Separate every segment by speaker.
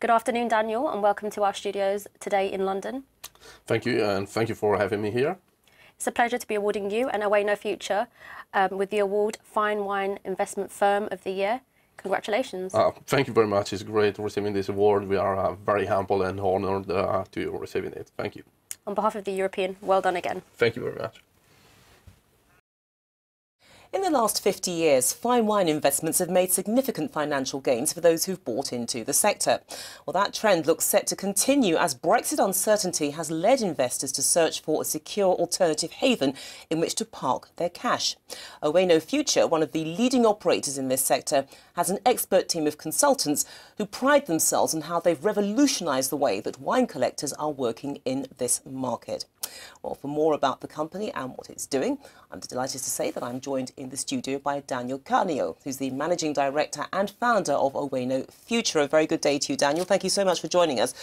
Speaker 1: Good afternoon, Daniel, and welcome to our studios today in London.
Speaker 2: Thank you, and thank you for having me here.
Speaker 1: It's a pleasure to be awarding you and OENO Future um, with the award Fine Wine Investment Firm of the Year. Congratulations.
Speaker 2: Uh, thank you very much. It's great receiving this award. We are uh, very humble and honored uh, to receiving it. Thank you.
Speaker 1: On behalf of the European, well done again.
Speaker 2: Thank you very much.
Speaker 3: In the last 50 years, fine wine investments have made significant financial gains for those who've bought into the sector. Well, that trend looks set to continue as Brexit uncertainty has led investors to search for a secure alternative haven in which to park their cash. OENO Future, one of the leading operators in this sector, has an expert team of consultants who pride themselves on how they've revolutionised the way that wine collectors are working in this market. Well, for more about the company and what it's doing, I'm delighted to say that I'm joined in the studio by Daniel Carnio, who's the Managing Director and founder of OENO Future. A very good day to you, Daniel. Thank you so much for joining us.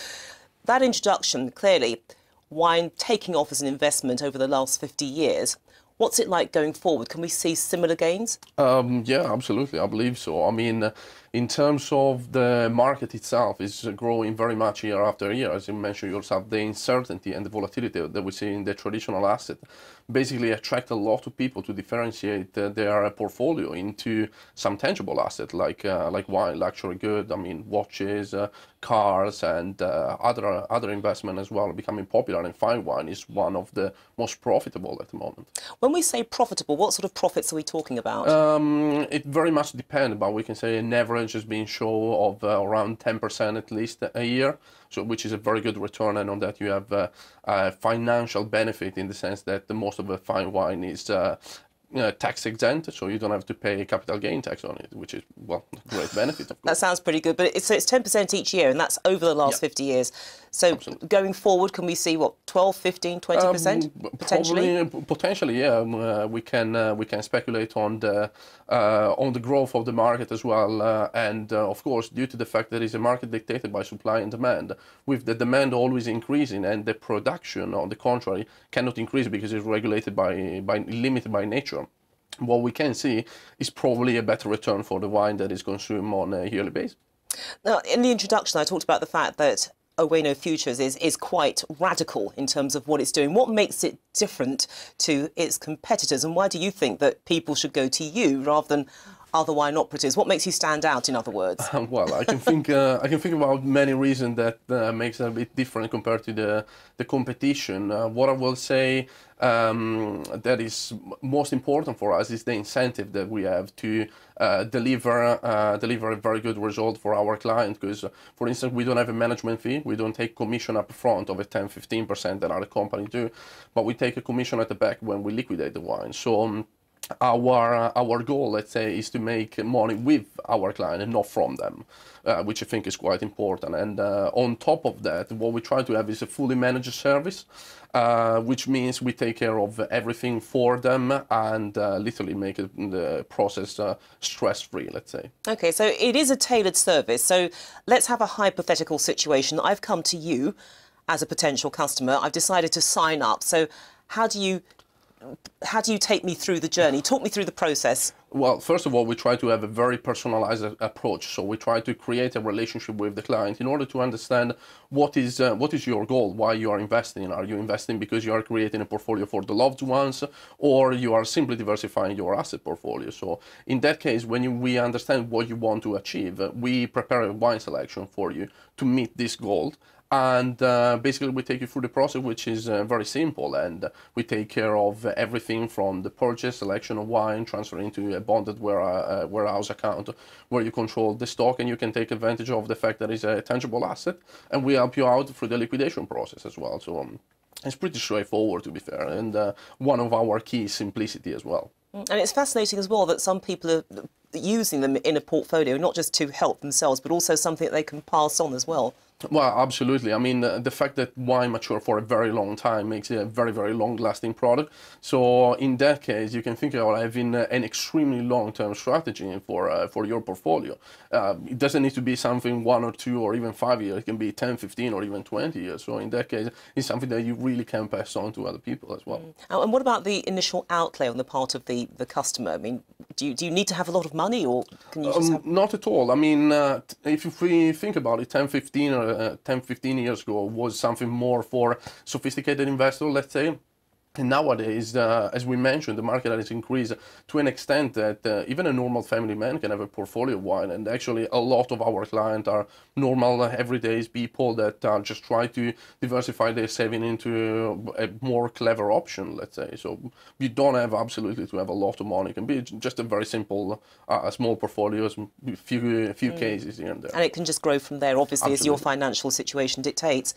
Speaker 3: That introduction, clearly, wine taking off as an investment over the last 50 years. What's it like going forward? Can we see similar gains?
Speaker 2: Um, yeah, absolutely. I believe so. I mean, uh, in terms of the market itself, is growing very much year after year. As you mentioned yourself, the uncertainty and the volatility that we see in the traditional asset basically attract a lot of people to differentiate uh, their portfolio into some tangible asset like uh, like wine, luxury good. I mean, watches, uh, cars, and uh, other other investment as well becoming popular. And fine wine is one of the most profitable at the moment.
Speaker 3: When we say profitable, what sort of profits are we talking about?
Speaker 2: Um, it very much depends, but we can say an average has been shown of uh, around 10% at least a year, so which is a very good return. And on that, you have uh, a financial benefit in the sense that the most of the fine wine is uh, uh, tax exempt, so you don't have to pay capital gain tax on it, which is well a great benefit. Of course.
Speaker 3: that sounds pretty good, but it's, so it's ten percent each year, and that's over the last
Speaker 2: Yep.
Speaker 3: fifty years. So
Speaker 2: Absolutely.
Speaker 3: going forward, can we see what 12, 15, 20 percent
Speaker 2: Um,
Speaker 3: potentially?
Speaker 2: Probably, potentially, yeah. Um, uh, we can uh, we can speculate on the uh, on the growth of the market as well, uh, and uh, of course, due to the fact that it's a market dictated by supply and demand, with the demand always increasing and the production, on the contrary, cannot increase because it's regulated by by limited by nature. What we can see is probably a better return for the wine that is consumed on a yearly basis.
Speaker 3: Now, in the introduction, I talked about the fact that OENO Futures is, is quite radical in terms of what it's doing. What makes it different to its competitors, and why do you think that people should go to you rather than other wine operatives? What makes you stand out, in other words?
Speaker 2: Um, well, I can think uh, I can think about many reasons that uh, makes it a bit different compared to the the competition. Uh, what I will say um, that is most important for us is the incentive that we have to uh, deliver uh, deliver a very good result for our client. Because, for instance, we don't have a management fee, we don't take commission up front of a 10, 15 percent that other company do, but we take a commission at the back when we liquidate the wine. So. Um, our uh, our goal, let's say, is to make money with our client and not from them, uh, which I think is quite important. And uh, on top of that, what we try to have is a fully managed service, uh, which means we take care of everything for them and uh, literally make it, the process uh, stress-free, let's say.
Speaker 3: Okay, so it is a tailored service. So let's have a hypothetical situation. I've come to you as a potential customer. I've decided to sign up. So how do you how do you take me through the journey? Talk me through the process.
Speaker 2: Well, first of all, we try to have a very personalized approach. So we try to create a relationship with the client in order to understand what is uh, what is your goal, why you are investing. Are you investing because you are creating a portfolio for the loved ones, or you are simply diversifying your asset portfolio? So in that case, when you, we understand what you want to achieve, uh, we prepare a wine selection for you to meet this goal and uh, basically we take you through the process which is uh, very simple. And we take care of everything from the purchase selection of wine transfer into a bonded uh, warehouse account where you control the stock. And you can take advantage of the fact that it's a tangible asset. And we help you out through the liquidation process as well. So um, it's pretty straightforward to be fair. And uh, one of our key simplicity as well.
Speaker 3: And it's fascinating as well that some people are using them in a portfolio, not just to help themselves, but also something that they can pass on as well.
Speaker 2: Well, absolutely. I mean, the fact that wine mature for a very long time makes it a very, very long-lasting product. So in that case, you can think about having uh, an extremely long-term strategy for uh, for your portfolio. Uh, it doesn't need to be something one or two or even five years. It can be 10, 15 or even 20 years. So in that case, it's something that you really can pass on to other people as well.
Speaker 3: Mm. And what about the initial outlay on the part of the, the customer? I mean, do you, do you need to have a lot of money or can you
Speaker 2: Um,
Speaker 3: have...
Speaker 2: Not at all. I mean, uh, if we think about it, 10, 15 or uh, 10, 15 years ago was something more for sophisticated investors, let's say. And nowadays, uh, as we mentioned, the market has increased to an extent that uh, even a normal family man can have a portfolio of wine. And actually, a lot of our clients are normal, uh, everyday people that uh, just try to diversify their saving into a more clever option, let's say. So you don't have absolutely to have a lot of money. It can be just a very simple, uh, small portfolios, few few cases here and there.
Speaker 3: And it can just grow from there, obviously, as your financial situation dictates.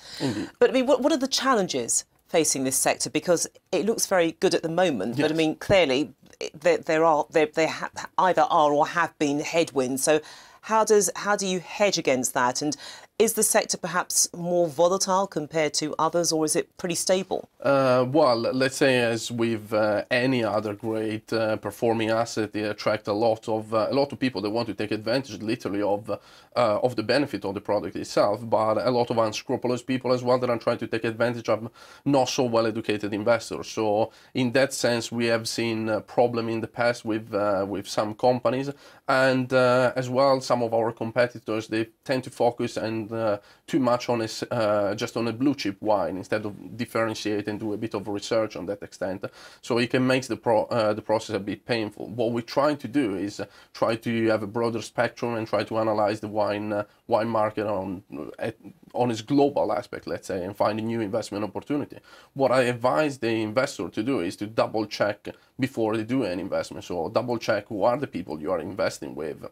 Speaker 3: But I mean, what, what are the challenges facing this sector? Because it looks very good at the moment, but I mean, clearly there, there are there, there ha- either are or have been headwinds. So how does how do you hedge against that? And is the sector perhaps more volatile compared to others, or is it pretty stable?
Speaker 2: Uh, well, let's say as with uh, any other great uh, performing asset, they attract a lot of uh, a lot of people that want to take advantage, literally, of uh, of the benefit of the product itself. But a lot of unscrupulous people as well that are trying to take advantage of not so well-educated investors. So in that sense, we have seen a problem in the past with uh, with some companies, and as well some of our competitors. They tend to focus and uh, too much on a uh, just on a blue chip wine instead of differentiate and do a bit of research on that extent. So it can make the pro uh, the process a bit painful. What we're trying to do is try to have a broader spectrum and try to analyze the wine uh, wine market on on its global aspect, let's say, and find a new investment opportunity. What I advise the investor to do is to double check before they do an investment. So double check who are the people you are investing with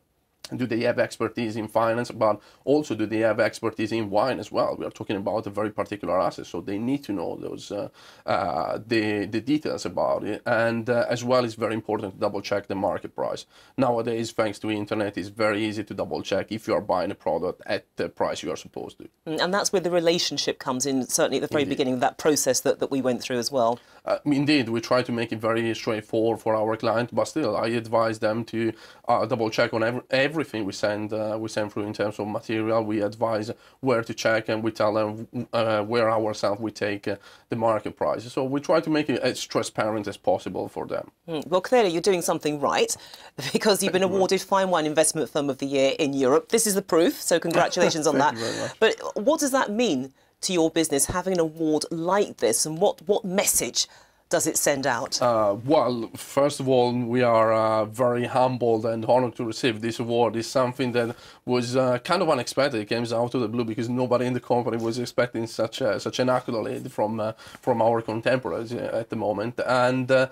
Speaker 2: do they have expertise in finance? But also do they have expertise in wine as well? We are talking about a very particular asset so they need to know those uh, uh, the the details about it. And uh, as well it's very important to double check the market price. Nowadays thanks to the internet it's very easy to double check if you are buying a product at the price you are supposed to.
Speaker 3: Mm, And that's where the relationship comes in, certainly at the very beginning of that process that, that we went through as well.
Speaker 2: Uh, indeed, we try to make it very straightforward for our client, but still, I advise them to uh, double check on every, every, everything we send uh, we send through in terms of material. We advise where to check, and we tell them uh, where ourselves we take uh, the market price. So we try to make it as transparent as possible for them.
Speaker 3: Mm, Well, clearly you're doing something right because you've been awarded Fine Wine Investment Firm of the Year in Europe. This is the proof, so congratulations on that.
Speaker 2: Thank you very much.
Speaker 3: But what does that mean to your business having an award like this, and what what message does it send out?
Speaker 2: Uh, well, first of all, we are uh, very humbled and honored to receive this award. It's something that was uh, kind of unexpected. It came out of the blue because nobody in the company was expecting such a, such an accolade from uh, from our contemporaries uh, at the moment. And uh,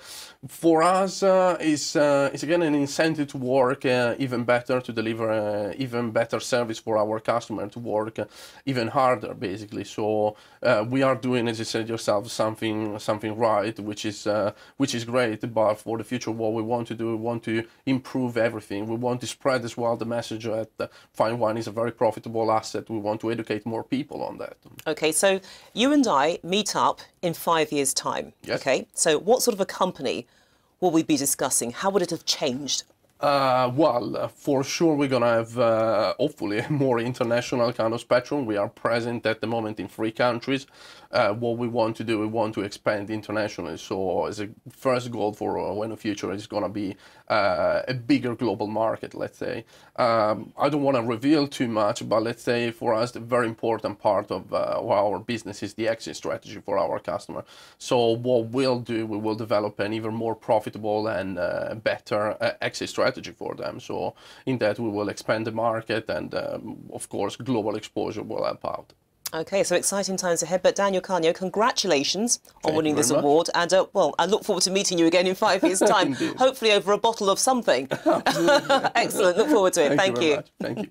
Speaker 2: for us, uh, it's uh, it's again an incentive to work uh, even better, to deliver even better service for our customer, to work even harder, basically. So we are doing, as you said yourself, something something right, which is which is great. But for the future, what we want to do, we want to improve everything. We want to spread as well the message that fine wine is a very profitable asset. We want to educate more people on that.
Speaker 3: Okay, so you and I meet up in five years' time.
Speaker 2: Yes.
Speaker 3: Okay, so what sort of a company will we be discussing? How would it have changed?
Speaker 2: Uh, well, uh, for sure, we're gonna have uh, hopefully a more international kind of spectrum. We are present at the moment in three countries. Uh, what we want to do, we want to expand internationally. So, as a first goal for uh, when the future is gonna be uh, a bigger global market, let's say. Um, I don't want to reveal too much, but let's say for us, the very important part of uh, our business is the exit strategy for our customer. So, what we'll do, we will develop an even more profitable and uh, better uh, exit strategy for them. So, in that, we will expand the market, and um, of course, global exposure will help out.
Speaker 3: Okay, so exciting times ahead. But Daniel Carnio, congratulations on winning this
Speaker 2: much.
Speaker 3: award. And uh, well, I look forward to meeting you again in five years' time, hopefully over a bottle of something. Excellent. Look forward to it. Thank,
Speaker 2: very
Speaker 3: you.
Speaker 2: much. Thank you.